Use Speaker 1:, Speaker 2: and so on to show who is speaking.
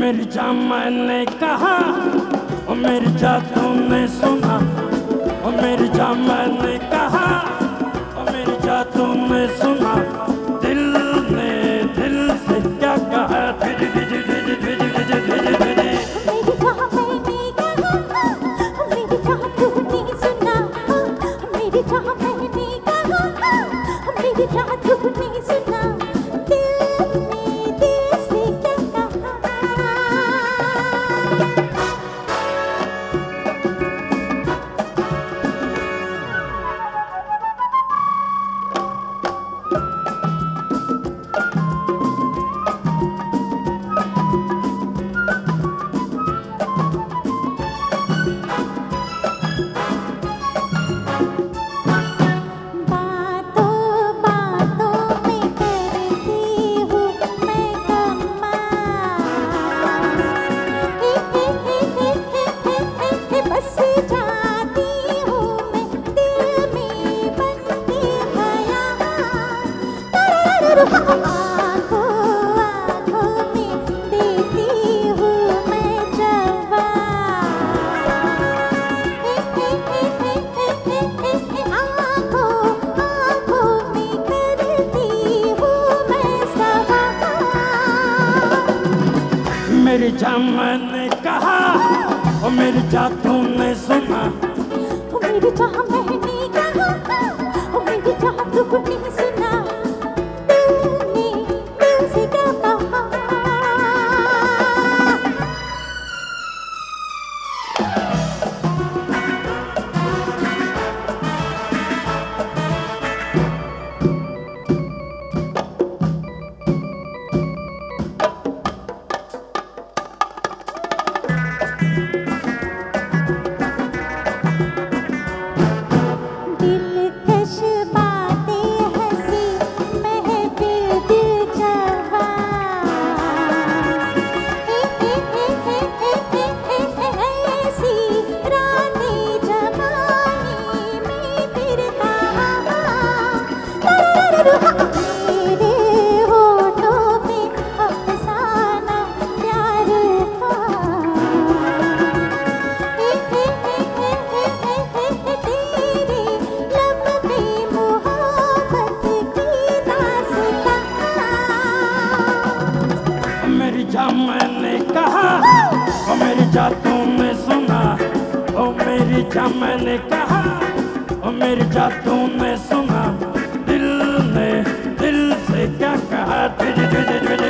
Speaker 1: मिर्ज़ा मैंने कहा ओ मिर्ज़ा तुमने सुना ओ मिर्ज़ा मैंने कहा ओ मिर्ज़ा तुमने सुना।
Speaker 2: मिर्ज़ा मैंने कहा
Speaker 1: ओ मिर्ज़ा तूने सुना?
Speaker 2: ओ मिर्ज़ा मिर्ज़ा मैंने कहा, ओ मिर्ज़ा तूने सुना, दिल ने दिल से क्या कहा? तुझे तुझे तुझे